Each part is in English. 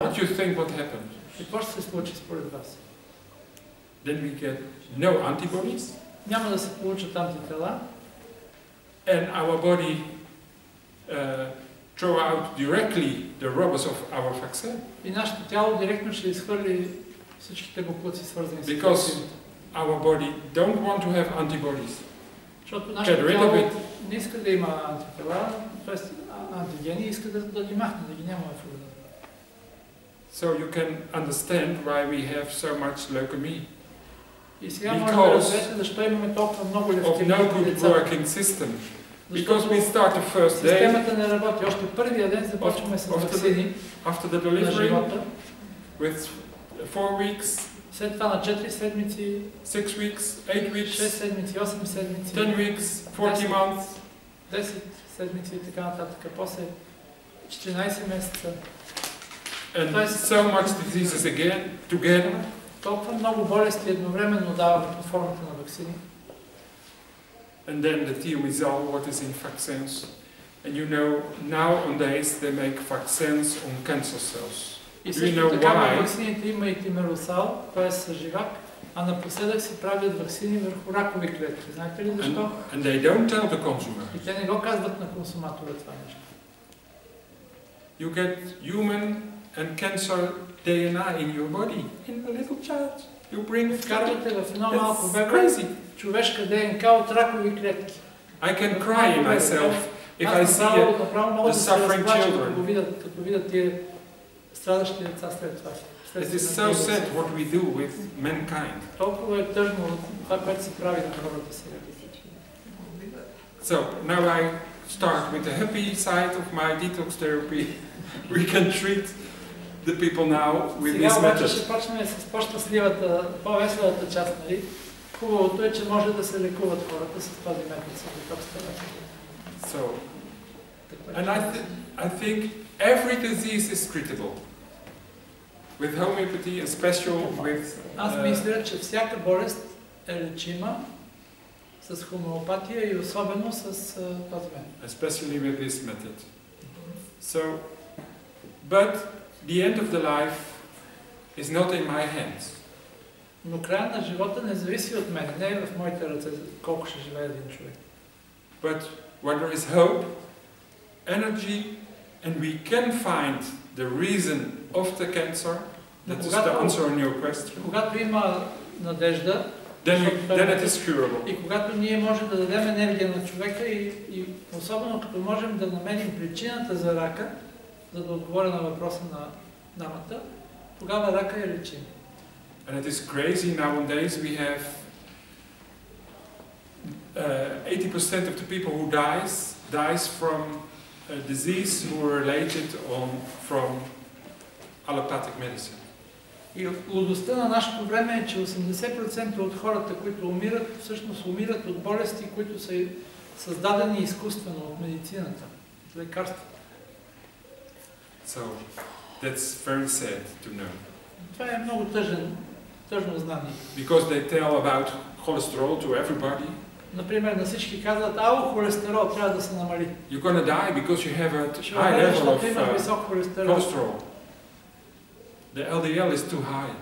What do you think what happened? Какво ще се случи според вас? Then we get no antibodies, Няма да се получат антитела and our body uh, throw out directly the robbers of our vaccine и нашето тяло директно ще изхвърли всичките буклуци, свързани с Because- ваксините. our body don't want to have antibodies. Защото Get нашето rid of тяло it. не иска да има антитела, т.е. антигени, иска да, да ги махне, да ги няма в органа. So you can understand why we have so much leukemia И сега може да Because разберете защо имаме толкова много of левкемии no при good децата. working system. Because Защото we start the first day системата не работи. Още първия ден започваме с of the- вакцини after the на delivery живота. with four weeks, След това на 4 седмици, six weeks, eight 6 weeks, седмици, 8 седмици, 10 weeks, 40 months, 10 седмици и така нататък. После 14 месеца. and Nice. so much diseases again together. Толкова много болести едновременно дава под формата на вакцини. And then the thiomycel, what is in vaccines. And you know, nowadays they make vaccines on cancer cells. И Do you също know така why? във вакцините има и тимеросал, т.е. живак, а напоследък се правят вакцини върху ракови клетки. Знаете ли And, защо? and they don't tell the consumer. И те не го казват на консуматора това нещо. You get human and cancer DNA in your body, in a little child. You bring it Вкарвате в едно малко It's бебе crazy. човешка ДНК от ракови клетки. I can cry in myself if I Аз see направо, it. направо мога the да се suffering разплача, children. като го видят, като видят тия страдащи деца след това. It След is so sad what we do with mankind. Толкова е тъжно това, което се прави на хората сега. So now I start with the happy side of my detox therapy. We can treat the people now with Сега this обаче method. ще почнем с по-щастливата, по-веселата част, нали? Хубавото е, че може да се лекуват хората с този метод с детокс терапия. So, and I, th- I think every disease is treatable. With homeopathy, and special with Аз uh, мисля, че всяка болест е лечима с хомеопатия и особено с а, този метод. especially with this method. So, but the end of the life is not in my hands. Но края на живота не зависи от мен, не е в моите ръце колко ще живее един човек. But when there is hope, energy, and we can find the reason of the cancer, that is the answer on your question, Когато има надежда then, we, then it is curable. и когато ние можем да дадем енергия на човека и, и особено като можем да намерим причината за рака, за да отговоря на въпроса на дамата, тогава рака е лечим. And it is crazy nowadays. We have uh, 80% of the people who dies dies from a disease who are related on from allopathic medicine. И лудостта на нашето време е, че 80% от хората, които умират, всъщност умират от болести, които са създадени изкуствено от медицината, от лекарствата. So that's very sad to know Това е много тъжен, тъжно знание. because they tell about cholesterol to everybody. Например, на всички казват, ало, холестерол трябва да се намали. You're gonna die because you have a Ще high умреш, level защото of има uh, висок холестерол. cholesterol. The LDL is too high.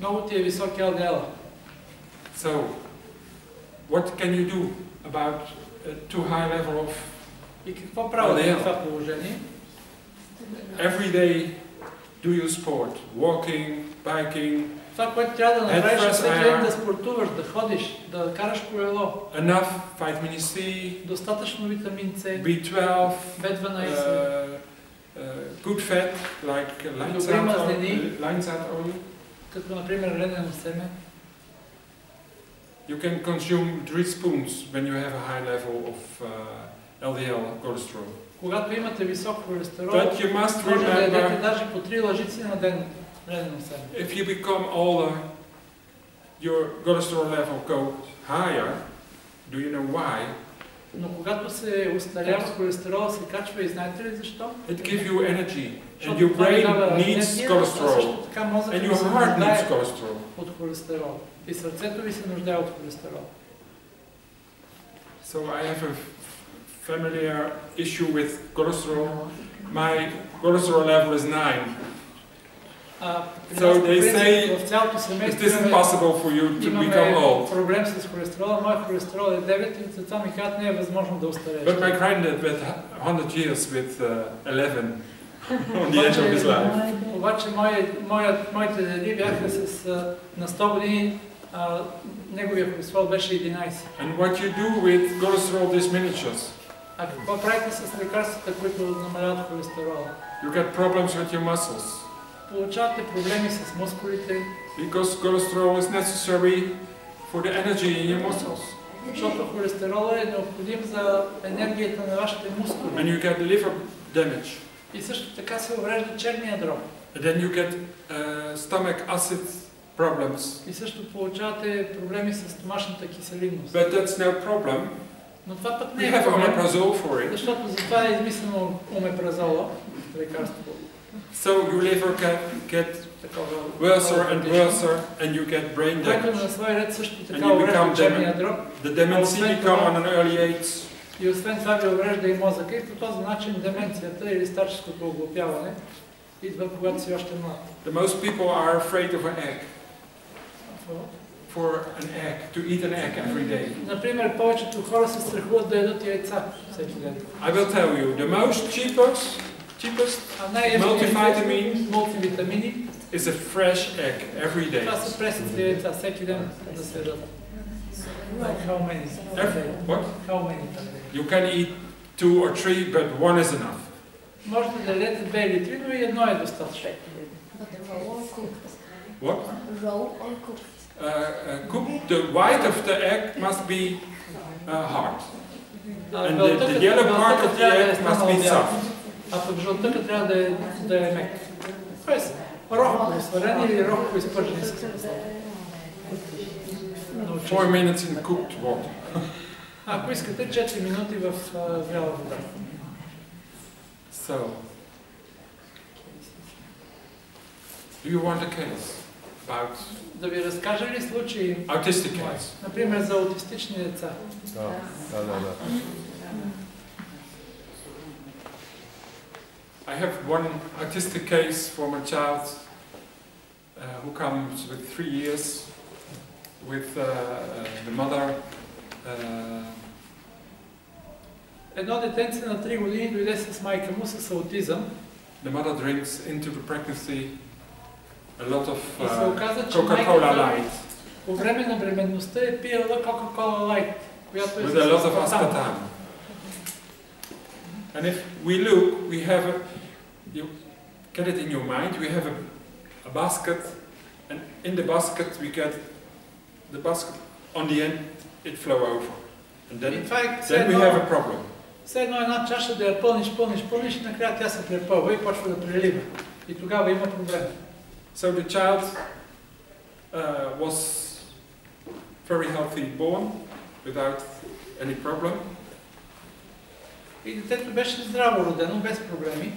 Много ти е висок LDL. So, what can you do about a too high level of И какво правят LDL? в това положение? every day do you sport? Walking, biking, Това, което трябва да Е, направиш това е е всеки сега. ден да спортуваш, да ходиш, да караш колело, enough vitamin C, достатъчно витамин С, B12, B12, uh, uh, good fat like uh, Добри Leinsaat мазнини. oil- Leinsaat oil. като например ленено семе. You can consume three spoons when you have a high level of uh, LDL cholesterol. Когато имате висок холестерол, But you must може да ядете даже по три лъжици на ден if you become older, your cholesterol level goes higher. Do you know why? Но когато се устарява холестерола, се качва и знаете ли защо? It gives you energy, and your brain needs cholesterol, and your heart needs cholesterol. от холестерол. И сърцето ви се нуждае от холестерол. So I have a familiar issue with cholesterol. my cholesterol level is 9. А, при So нас, по they принцип, say в цялото It семейство isn't имаме, possible for you to become имаме old. проблем с холестерола. Моят холестерол е 9 и затова ми казват, не е възможно да остарееш. But my granddad went 100 years with uh, 11 on the edge of his life. Обаче мои, моят, моите деди бяха с а, на 100 години, а, неговия холестерол беше 11. And what you do with cholesterol diminishes. А какво правите с лекарствата, които намаляват холестерола? You get problems with your muscles Получавате проблеми с мускулите, because cholesterol is necessary for the energy in your muscles. защото холестерола е необходим за енергията на вашите мускули. And you get liver damage. И също така се уврежда черния дроб. And then you get uh, stomach acid problems. И също получавате проблеми с стомашната киселинност. But that's no problem. Но това пък не We е have проблем, omeprazole for it. защото затова е измислено омепразола, лекарство. So your liver can get Такова, worse and такова worse and you get brain Което damage. на свой ред също And така you уврежда become черния дроб The dementia come on an early age. и освен това ви уврежда и мозъка и по този начин деменцията или старческото оглупяване идва когато си още млад. The most people are afraid of an egg. For an egg, to eat an egg every day. Например, повечето хора се страхуват да ядат яйца всеки ден. I will tell you, the most cheapest, cheapest А най-ефтините Multivitamin. мултивитамини, is a fresh egg every day. това са пресните яйца, всеки ден да се ядат. Like how many? Every, what? How many? per day? You can eat two or three, but one is enough. Можете да ядете две или три, но и едно е достатъчно. But the raw or cooked? What? Raw or cooked? Uh, uh, cook, the white of the egg must be uh, hard. А And the, белтъкът- the yellow part белтъкът of the трябва да е egg must станал be бял, soft. А пък жълтъкът трябва да е, да е мек. Тоест, рохово сварени или рохово изпържени с масло. Научиш. Four minutes in cooked water. Ако искате 4 минути в а, вяла вода. So, do you want a case about Да ви разкажа ли случаи, autistic case? например, за аутистични деца? Да, да, да. да. I have one autistic case from a child uh, who comes with three years with uh, uh, the mother. Uh, Едно детенце на 3 години дойде с майка му с аутизъм the mother drinks into the pregnancy a lot of и се uh, оказа, че Coca-Cola майката Light по време на бременността е пиела Coca-Cola Light, която е with с a lot of аспартам. aspartame. And if we look, we have a, you get it in your mind, we have a, a basket, and in the basket we get the basket, on the end it flow over. And И then, това е все then we едно, have a problem. все едно една чаша да я пълниш, пълниш, пълниш и накрая тя се препълва и почва да прелива. И тогава има проблем. So the child uh, was very healthy born, without any problem. И детето беше здраво родено, без проблеми.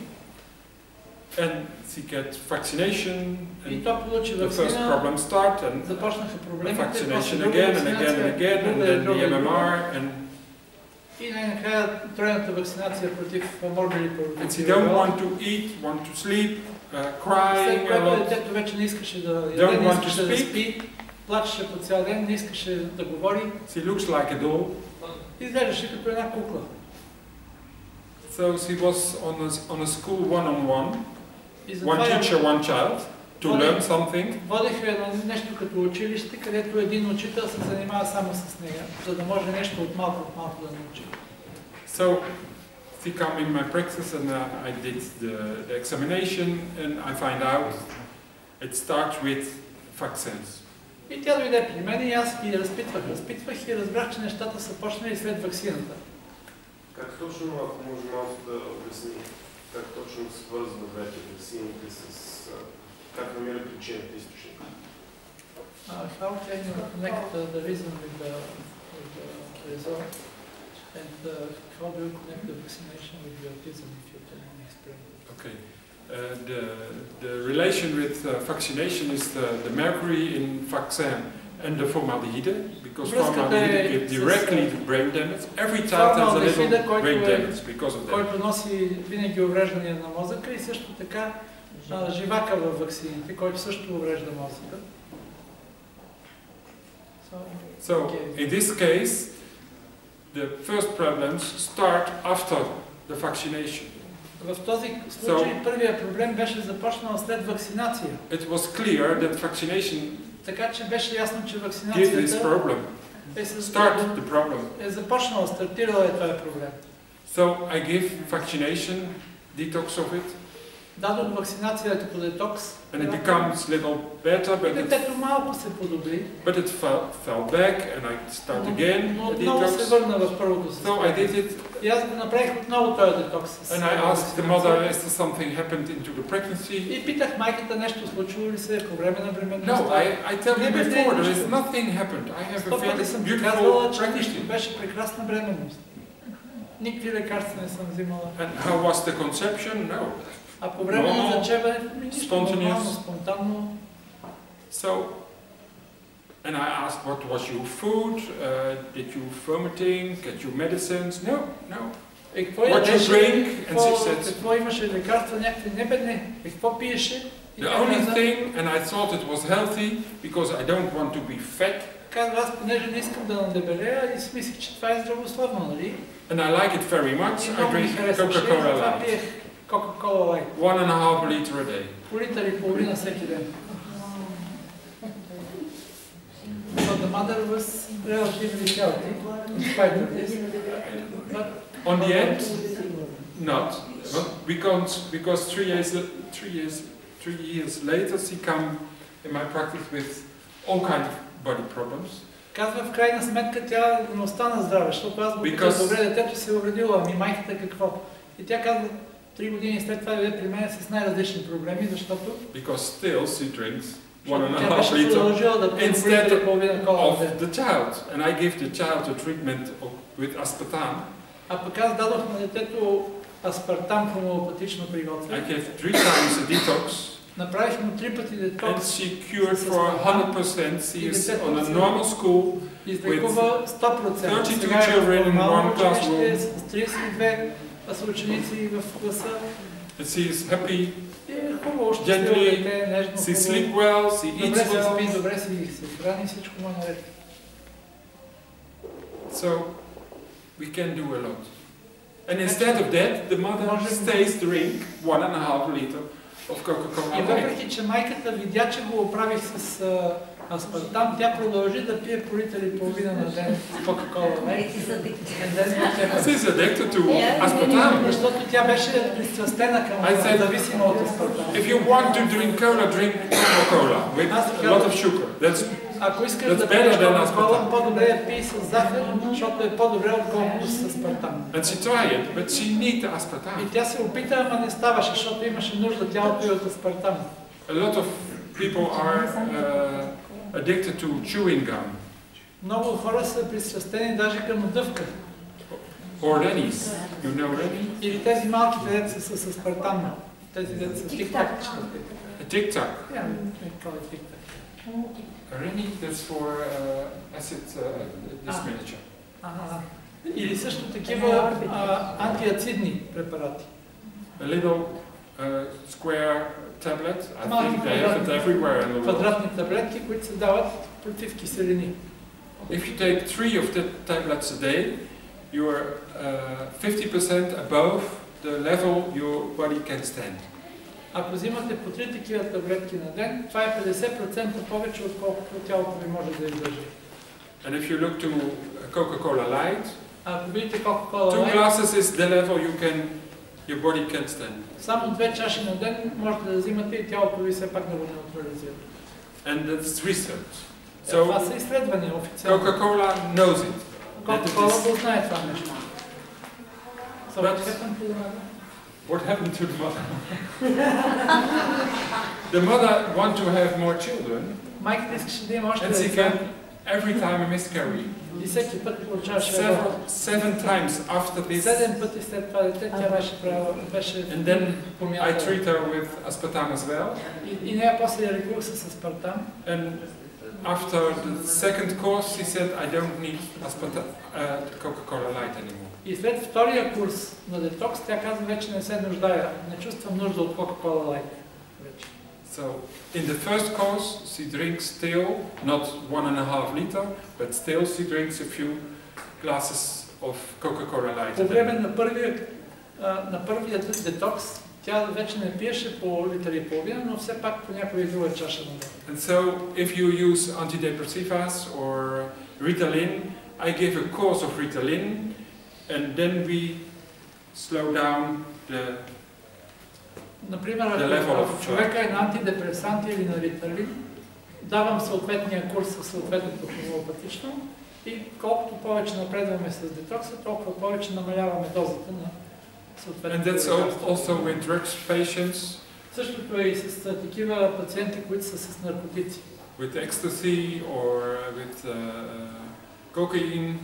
And she get vaccination, И and то получи the first вакцина, problem start, and започнаха проблемите, после vaccination друга again and again and вакцинация, again, and друга, then the друга, друга. MMR, and, И най-накрая тройната вакцинация против морбили and she don't want to eat, want to sleep, uh, След crying a което lot. детето вече не искаше да Don't яде, не want to искаше да speak. спи, плачеше по цял ден, не искаше да говори. She looks like a doll. Изглеждаше като една кукла. So she was on a, on a school one-on-one, И one затова я teacher, one child, to Well, learn something. водеха едно нещо като училище, където един учител се занимава само с нея, за да може нещо от малко от малко да научи. So come in my practice and uh, I did the, the examination and I find out it starts with vaccines. И тя дойде при мен и аз ги разпитвах, разпитвах и разбрах, че нещата са почнали след ваксината. Как точно, ако може малко да обясни, как точно свързва двете ваксините с... как намира причината източника? Uh, how can you connect the, the reason with the, with the result? And uh, how do you connect the vaccination with the autism, if you can explain? Okay. Uh, the, the relation with uh, vaccination is the, the mercury in vaccine and the formaldehyde, because Връзката formaldehyde е gives directly to brain damage. Every child has a little brain е- damage because of that. който носи винаги увреждания на мозъка и също така а, живака във ваксините, който също уврежда мозъка. So, in this case, the first problems start after the vaccination. в този случай първият проблем беше започнал след вакцинация. It was clear that vaccination Така че беше ясно, че gives this вакцинацията problem, е, с, start the problem. е започнала, стартирала е този проблем. So I give vaccination, detox of it, Дадох вакцинация като детокс. and it becomes little better, И but it, детето малко се подобри, but it fell, fell back, and I start но, again но the отново се detox. върна в първото So I did състояние. it, И аз го направих отново този детокс. с and I asked the вакцинация. mother, is there something happened into the pregnancy? И питах майката нещо случило ли се по време на бременността. No, I, I tell you Maybe before, there is they- nothing happened. I have a Сто пъти very съм beautiful казвала, че нищо pregnancy. беше прекрасна бременност. Никакви лекарства не съм взимала. And how was the conception? No. А по време на Normal, зачеването ми нищо spontaneous. нормално, спонтанно. So, and I asked what was your food? Uh, did you vomiting? Get your medicines? No, no. И какво What you ядеше? drink? And Какво, she said, какво имаше лекарства, някакви не бе, не. И какво пиеше? И the тя only каза, thing, and I thought it was healthy because I don't want to be fat, казва, аз понеже не искам да надебелея и си мислих, че това е здравословно, нали? and I like it very much. И I много ми drink харесваше, и Coca-Cola затова Light, пиех Кока-Кола лайт. one and a half liter a day. По литър и половина всеки ден. So the mother was relatively healthy, in spite of this. But On the end, not, but because because three years three years three years later, she come in my practice with all kind of body problems. казва, в крайна сметка тя не остана здрава, защото аз го питах, Because- добре, детето се е увредило, ами майката какво? И тя казва, Три години след това при мен с най-различни проблеми, защото... Because still she drinks one and a half liter instead of the child. And I gave the child a treatment with aspartame. А пък аз дадох на детето аспартам хомеопатично. I gave three times a detox. Направих му три пъти детокс. And she cured for 100%. She is on a normal school with 32 children in one classroom. 32 a she is happy, gently, she sleep well, she eats well. So, we can do a lot. And instead of that, the mother stays drink one and a half liter of Coca-Cola. А, аспартам, тя продължи да пие по литър и половина на ден с Кока-Кола. Is addicted to Yeah, aspartame. Защото тя беше пристрастена към зависима от аспартам. If you want to drink cola, drink Coca-Cola with a lot of sugar. That's Ако искаш да better пиеш Кока-Кола, aspartame. по-добре я пий с захар, защото е по-добре отколкото с аспартам. and she tried but she need the И aspartame. тя се опита, ама не ставаше, защото имаше нужда тялото и от аспартам. A lot of people are uh, addicted to chewing gum Много хора са пристрастени даже към дъвка. or rennies. You know rennie? Или тези малките деца са с аспартам. Тези деца са Тик-так. тик-так. A tic tac. Yeah, we call it tic-tac. A rennie, that's for uh, acid uh, Ah. dismanager. Ага. Или също такива а, антиацидни препарати. A little uh, square tablet. I Малки think they have it квадратни- everywhere in the world. Квадратни таблетки, които се дават против киселини. If you take three of the tablets a day, you are uh, 50% above the level your body can stand. Ако взимате по три такива таблетки на ден, това е 50% повече, отколкото тялото ви може да издържи. And if you look to uh, Coca-Cola Light, А ако видите Coca-Cola two Light, glasses is the level you can, your body can stand. само две чаши на ден можете да взимате и тялото ви все пак да го неутрализира. And that's research. So, това So са изследвания официално. Coca-Cola knows it. Coca-Cola го знае това нещо. So what But- happened to the mother? What happened to the mother? the mother want to have more children, Майката искаше да има още and she деца can every time a miscarry. и всеки път получаваше едно. Several, seven times after this, Седем пъти след това дете тя беше правила, беше and then I помята. treat her with aspartame as well. И, и нея после я лекувах с аспартам. And after the second course, he said, I don't need aspartame, uh, Coca-Cola Light anymore. И след втория курс на детокс, тя каза, вече не се нуждая, не чувствам нужда от Coca-Cola Light. Вече. So in the first course, she drinks still not one and a half liter, but still she drinks a few glasses of Coca-Cola Light. По a day. време на първия, а, на първия детокс, тя вече не пиеше по литър и половина, но все пак по някоя друга чаша на ден. And so if you use antidepressivas or Ritalin, I give a course of Ritalin, and then we slow down the Например, ако, човека е на антидепресанти или на риталин, давам съответния курс със съответното хомеопатично и колкото повече напредваме с детокса, толкова повече намаляваме дозата на съответното лекарство. Същото е и с такива пациенти, които са с наркотици. with ecstasy or with uh, cocaine.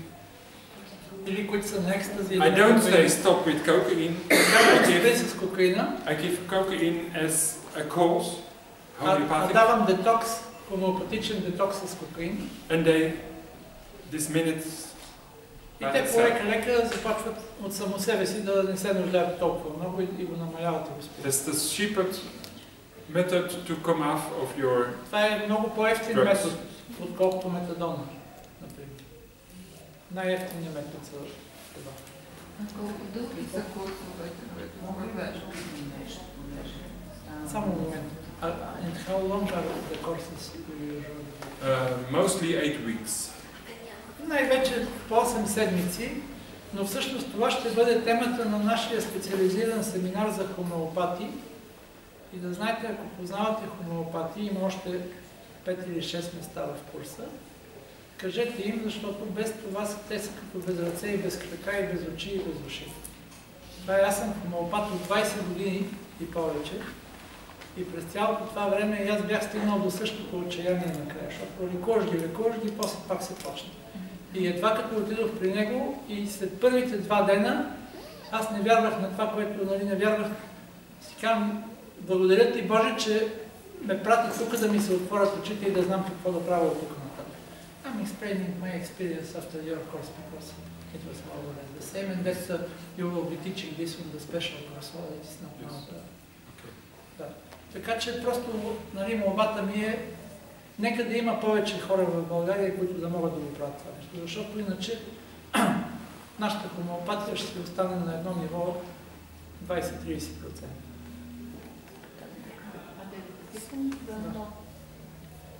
Или които са на екстази. или I на don't кокаин. say stop with cocaine. Казвам, I че спри give, с кокаина, I give cocaine as a course, а, а homeopathic, давам детокс, хомеопатичен детокс с кокаин. and they, this minute, И те полека-лека започват от само себе си да не се нуждаят толкова много и, и го намаляват и го спират. that's the cheapest method to come off of your Това е много по-ефтин Drugs. метод, отколкото метадона, например. Най-ефтиният метод за това. Колко дълги са курсовете, които провеждат? Само момент. А, and how long are the courses usually? uh, mostly eight weeks. Най-вече по 8 седмици, но всъщност това ще бъде темата на нашия специализиран семинар за хомеопати. И да знаете, ако познавате хомеопати, има още 5 или 6 места в курса, кажете им, защото без това те са като без ръце и без крака и без очи и без уши. Това е, аз съм хомеопат от 20 години и повече. И през цялото това време и аз бях стигнал до същото отчаяние накрая, защото лекуваш ги, лекуваш ги, после пак се почна. И едва като отидох при него и след първите два дена, аз не вярвах на това, което нали, не вярвах. Си казвам, благодаря ти Боже, че ме прати тук да ми се отворят очите и да знам какво да правя от тук. I'm explaining my experience after your course because it was more or less the same and that's uh, you will be teaching this on the special course, so it is not Yes. now the... Да. Така че просто нали, молбата ми е Нека да има повече хора в България, които да могат да го правят това нещо, защото иначе нашата хомеопатия ще остане на едно ниво 20-30%.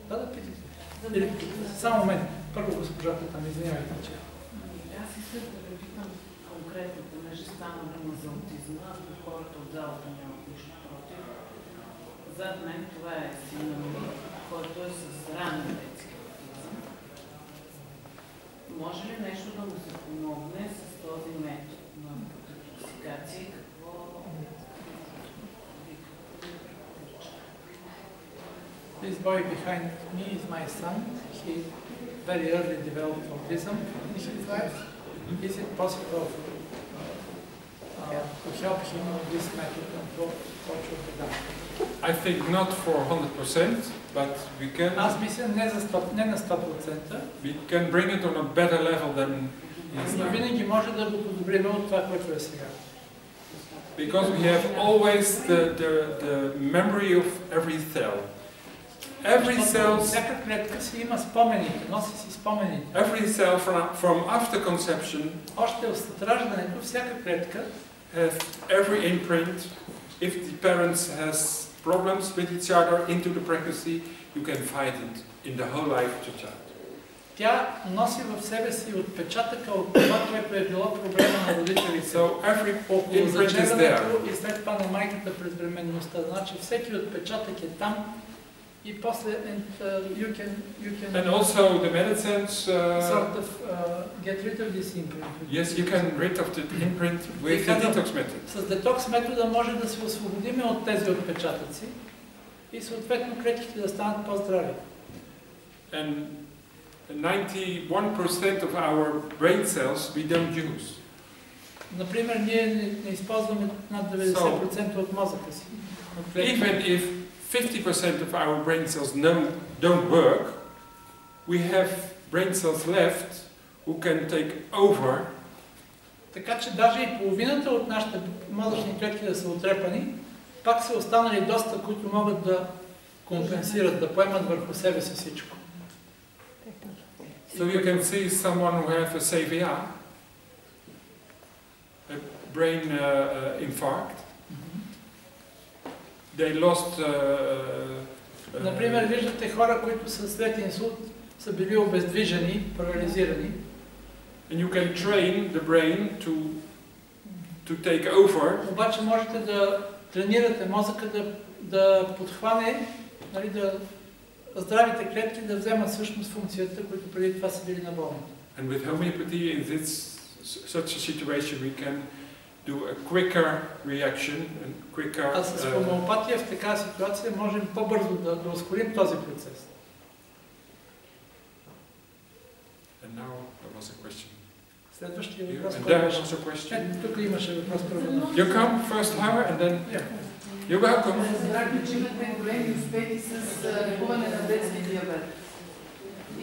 Да, да питате. Или, само момент. Първо госпожата там, извинявайте, че. Аз искам да ви питам конкретно, понеже стана дума за аутизма, ако хората от залата нямат нищо против. Зад мен това е сина ми, който е с ранен детски аутизъм. Може ли нещо да му се помогне This boy behind me is my son. He very early developed autism in his life. Is it possible uh, uh, to help him with this method and what, what should be done? I think not for 100%, but we can Аз мисля не, за 100, не на 100%, we can bring it on a better level than he is но now. винаги може да го подобрим от това, което е сега. Because we have always the, the, the memory of every cell. Every Защото cell, Всяка клетка си има спомените, носи си спомените. every cell from, from after conception Още от раждането всяка клетка has every imprint. If the parents has problems with each other into the pregnancy, you can find it in the whole life of the child. Тя носи в себе си отпечатъка от това, което е било проблема на родителите. So every Около imprint is there. зачеването и след това на майката през бременността. Значи всеки отпечатък е там и после and, uh, you can, you can And also the medicines, uh, sort of uh, get rid of this imprint. yes, you can rid of the imprint with the detox method. С детокс метода може да се освободиме от тези отпечатъци и съответно клетките да станат по-здрави. And 91% of our brain cells we don't use. Например, ние не, не използваме над 90% от мозъка си. от клетките. Even if 50% of our brain cells no, don't work, we have brain cells left who can take over Така че даже и половината от нашите мозъчни клетки да са отрепани, пак са останали доста, които могат да компенсират, да поемат върху себе си всичко. So you can see someone who have a CVA, a brain uh, uh, infarct. They lost. Uh, uh, Например, виждате хора, които са след инсулт, са били обездвижени, парализирани. and you can train the brain to to take over Обаче можете да тренирате мозъка да, да подхване, нали, да здравите клетки да вземат всъщност функцията, които преди това са били на болните. And with homeopathy, in this such a situation, we can do a quicker reaction and quicker. А с uh, хомеопатия в такава ситуация можем по-бързо да, да ускорим този процес. and now there was a question. Следващия въпрос, and кой there беше? was a question. Ето, тук имаше въпрос първо. You come first, Howard, and then Yeah. you're welcome. Разбрахме, че имате големи успехи с а, лекуване на детски диабет.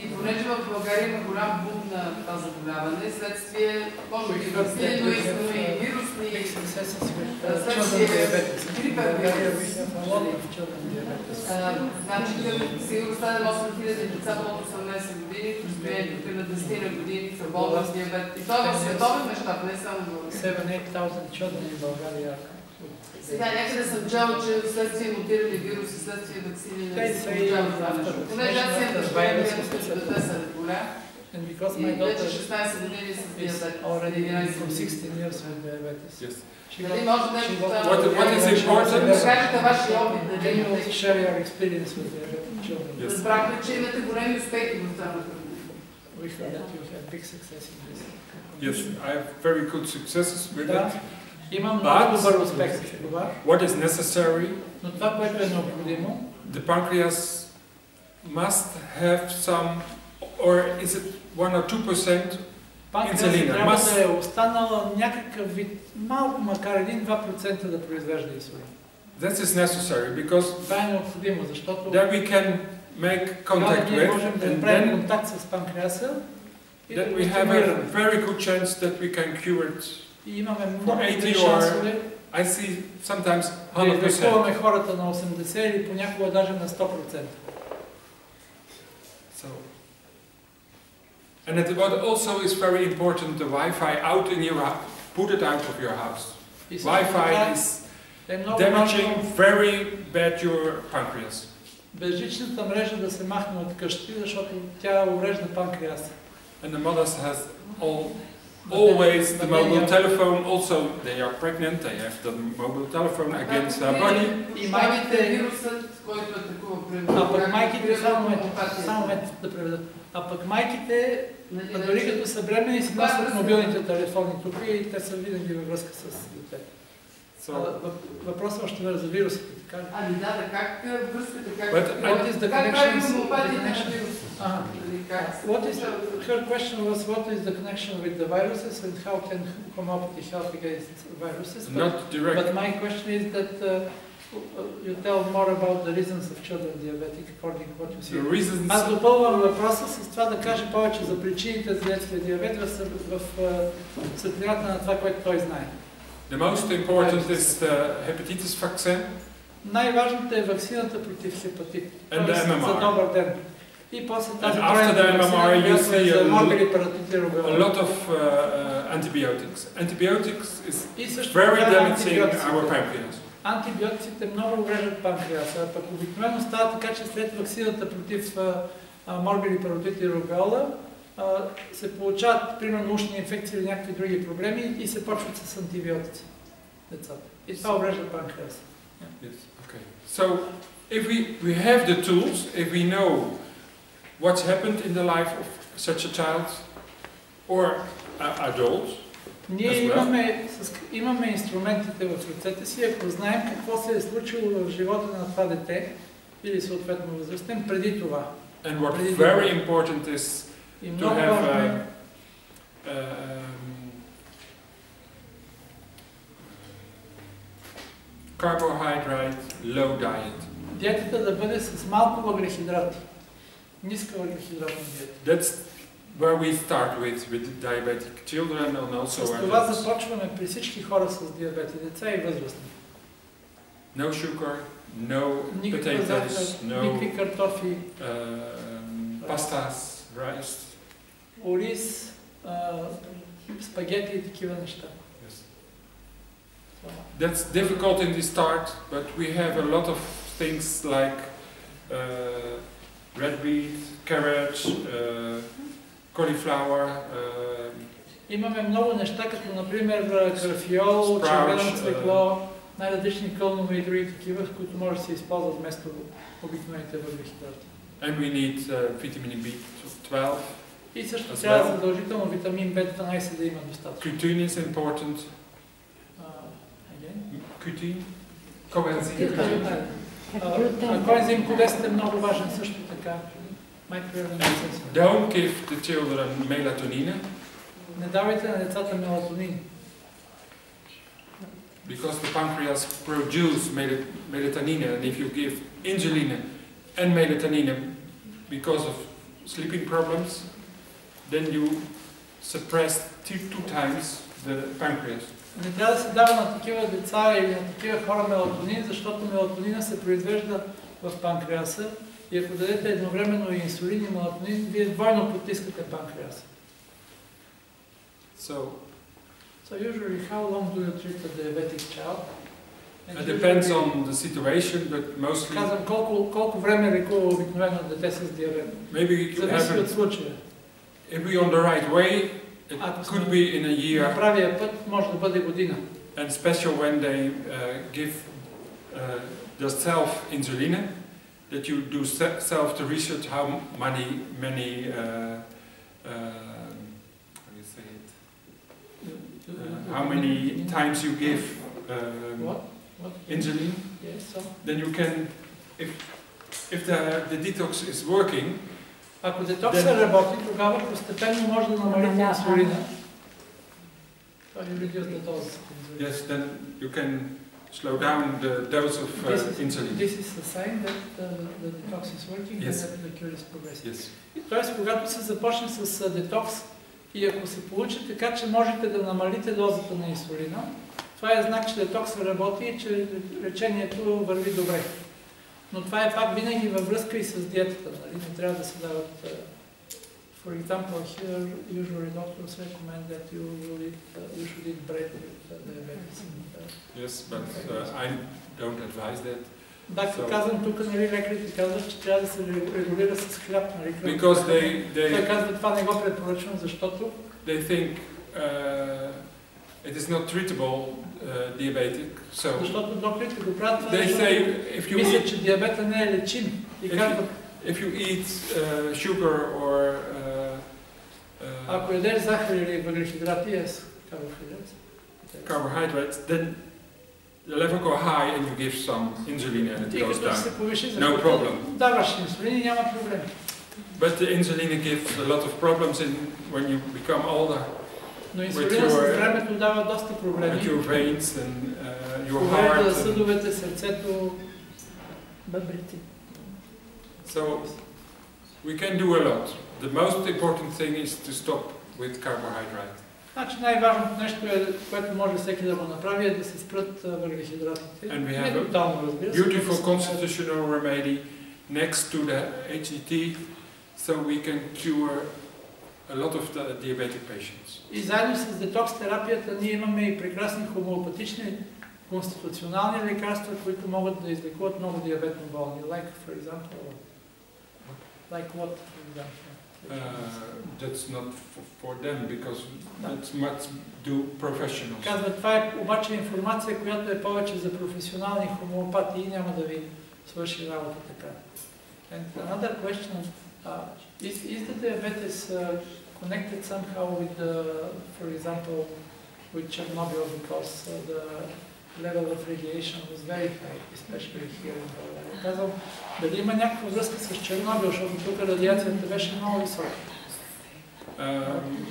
И понеже в България има голям бум на това заболяване, следствие по-микрофилно и вирусни, следствие грипен вирус. Значи към сигурно стане 8000 деца под 18 години, престоянието на 10 години са болни диабет. И това е в световен мащаб, не само в България. 7000 children в България. Сега някъде съм чела, че следствие мутирали вируси, следствие вакцини не Те се са получава и това нещо. автор- Понеже аз имам автор- дъщеря, вируси която са- дете се разболя And because и my вече daughter 16 години с is диабет. already 11 from години. 16 years with diabetes. Yes. She Дали got- може she нещо got- да- What- what is important- Да кажете вашия опит, Can you дали share your experience with diabetic children? Yes. разбрахме, че имате големи успехи в това направление. We feel that you have big success in this. Yes, I have very good successes with Да. it. Имам But- много добър успех с това, What is necessary? но това, което е необходимо, The pancreas must have some, or is it one or two percent? панкреасът Инсулина. трябва Мас- да е останала някакъв вид, малко, макар 1-2% да произвежда инсулин. That is necessary because Това е необходимо, защото then we can make тогава contact ние with, можем да and направим then, контакт с панкреаса и да then го we have a стимулираме. very good chance that we can cure it. И имаме много 80 добри or шансове I see sometimes да 100%. излекуваме хората на 80 или понякога даже на 100%. So, and it, what also is very important, the Wi-Fi out in your house, put it out of your house. И също така Wi-Fi is е много damaging важно very bad your pancreas. безжичната мрежа да се махне от къщи, защото тя уврежда панкреаса. And the mothers has all, always the mobile telephone, also they are pregnant, they have the mobile telephone against their body. И Майките майките- вирусът, който атакува при А пък майките, само момент, хомеопатия. само момент да преведа. А пък майките, Нали, а дори вече- като са бремени, си Това е носят връзка. мобилните телефони тук и те са винаги във връзка с детето. А, So, въп- Въпросът още е за вирусите, така ли? Ами да, да, как е, връзката, как... But What is the как connection? прави the хомеопатията на connection? вирус? Ага. Нали, как се What is, получава? her question was what is the connection with the viruses and how can homeopathy help against viruses? But, not direct. but my question is that uh, you tell more about the reasons of children diabetic according to what you see. The reasons, Аз допълвам въпроса с това да каже повече за причините за детския диабет в, съ- в, в светлината на това, което той знае. the most important is the hepatitis vaccine Най-важната е вакцината против хепатит. and the Тоест, За MMR. добър ден. И после тази And after тройна the ваксина, MMR, you която е see за a морбили паратит и A рубеола. lot of uh, uh, antibiotics. Antibiotics is И също very така damaging антибиотиците. our pancreas. Антибиотиците много увреждат панкреаса, а пък обикновено става така, че след вакцината против а, а, морбили паротит и рубеола а, се получават, примерно, ушни инфекции или някакви други проблеми и се почват с антибиотици децата. И това уврежда панкреаса. Yes. Okay. So if we, we have the tools, if we know what's happened in the life of such a child or a adult, Ние As well. имаме, с, имаме инструментите в ръцете си, ако знаем какво се е случило в живота на това дете или съответно възрастен преди това. and what Really very good. important is И to много have важно е uh, um, carbohydrate low diet. диетата да бъде с малко въглехидрати. Ниска въглехидратна диета. That's where we start with, with diabetic children and also С това adults. започваме при всички хора с диабет, и деца и възрастни. No sugar, no Никаква захар, potatoes, no никакви картофи, um, pastas, rice. ориз, а, спагети и такива неща. Yes. Това. That's difficult in the start, but we have a lot of things like uh, red beet, carrots, uh, cauliflower, uh, Имаме много неща, като например крафиол, Спрауч, червено а- цвекло, най-различни кълнове и други такива, които може да се използват вместо обикновените въглехидрати. and we need uh, vitamin B12. И също As трябва well. задължително витамин B12 да има достатъчно. Cutin is important. А, again? Cutin, coenzyme. А, Коензим Q10 е много важен също така. Microorganisms. Don't give the children melatonin Не давайте на децата мелатонин, because the pancreas produce mel- melatonin and if you give insulin and melatonin because of sleeping problems, then you suppress two, two times the pancreas. Не трябва да се дава на такива деца или на такива хора мелатонин, защото мелатонина се произвежда в панкреаса и ако дадете едновременно и инсулин и мелатонин, вие двойно потискате панкреаса. So So usually how long do you treat a diabetic child? And it depends usually- on the situation, but mostly Казвам колко, колко време лекува обикновено дете с диабет. maybe you Зависи have от случая. if we on the right way, it Ако could сме be in a year на правия път, може да бъде година. and special when they uh, give uh, the self insulin, that you do se- self to research how many many uh, uh, how do you say it? Uh, how many times you give um, What? What? insulin, Yes, so. then you can if if the the detox is working, Ако детокса работи, тогава постепенно може да намалите инсулина. Това ви reduce the dose yes, then you can slow down the dose of uh, This is, insulin. this is a sign that the, the detox is working Yes. and that the cure is progressing. Yes. Тоест, когато се започне с а, детокс и ако се получи така, че можете да намалите дозата на инсулина, това е знак, че детокса работи и че лечението върви добре. Но това е пак винаги във връзка и с диетата. Нали? Не трябва да се дават... а, For example, here usually doctors recommend that you, will eat, uh, you should eat bread with uh, diabetes. Uh, Yes, but uh, I don't advise that Да, So- казвам тук, нали, лекарите казват, че трябва да се регулира с хляб, нали? because they Той they казва, това не го препоръчвам, защото they think uh, it is not treatable uh, diabetic. So they say if you eat, if, if you, eat uh, sugar or uh, uh carbohydrates, then the level go high and you give some insulin and it goes down. No problem. But the insulin gives a lot of problems in when you become older. Но времето дава доста проблеми. With your veins and uh, your heart. And... съдовете, сърцето, бъбрите. So we can do a lot. The most important thing is to stop with carbohydrates. Значи най-важното нещо, е, което може всеки да го направи, е да се спрат въглехидратите. And we have a beautiful constitutional remedy next to the HDT, so we can cure a lot of the diabetic patients. И заедно с детокс терапията ние имаме и прекрасни хомеопатични конституционални лекарства, които могат да излекуват много диабетно болни. Like, for example, like what, for example? Uh, that's not f- for them because that's much do professionals. Казва, това е обаче информация, която е повече за професионални хомеопати и няма да ви свърши работа така. And another question, uh, is, is the diabetes uh, connected somehow with the, for example, with Chernobyl because uh, the level of radiation was very high, especially here in България. Казвам, дали има някаква връзка с Чернобил, защото тук радиацията беше много висока. Um,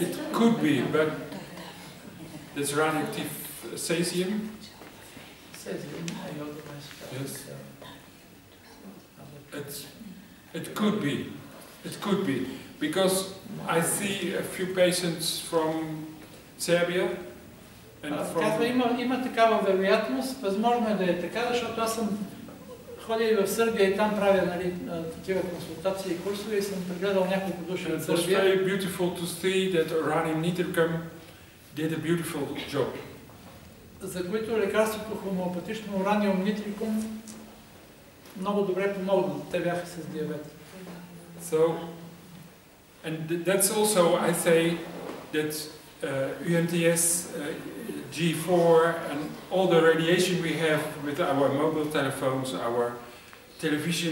it could be, but it's radioactive cesium. Cesium, iodine, Yes. It's It could be. It could be. Because I see a few patients from Serbia and Казва, има, има такава вероятност, възможно е да е така, защото аз съм ходил и в Сърбия и там правя нали, такива консултации и курсове и съм прегледал няколко души it was Сърбия. very beautiful to see that Ranim Nitricum did a beautiful job. за които лекарството хомеопатично ураниум нитрикум много добре помогна. Те бяха с диабет. So, and th- that's also, I say, that uh, UMTS, uh, G4, and all the radiation we have with our mobile telephones, our television